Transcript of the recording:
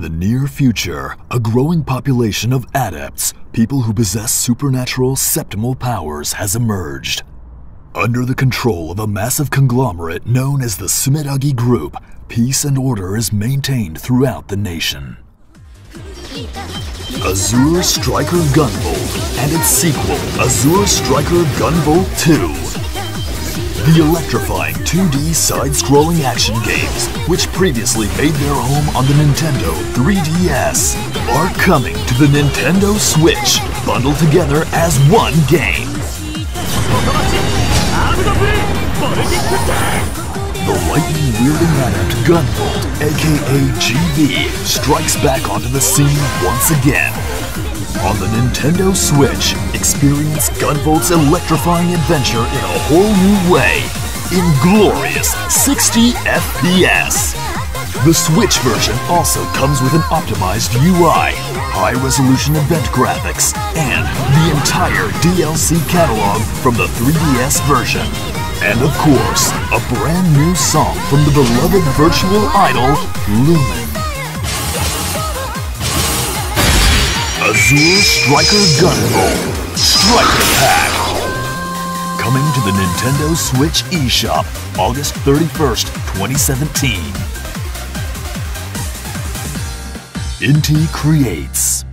In the near future, a growing population of adepts, people who possess supernatural septimal powers, has emerged. Under the control of a massive conglomerate known as the Sumeragi Group, peace and order is maintained throughout the nation. Azure Striker Gunvolt and its sequel, Azure Striker Gunvolt 2. The electrifying 2D side-scrolling action games, which previously made their home on the Nintendo 3DS, are coming to the Nintendo Switch, bundled together as one game. The lightning-wielding adept Gunvolt, aka GV, strikes back onto the scene once again. On the Nintendo Switch, experience Gunvolt's electrifying adventure in a whole new way, in glorious 60 FPS. The Switch version also comes with an optimized UI, high-resolution event graphics, and the entire DLC catalog from the 3DS version. And of course, a brand new song from the beloved virtual idol, Lumen. Azure Striker Gunvolt Striker Pack. Coming to the Nintendo Switch eShop August 31st, 2017. Inti Creates.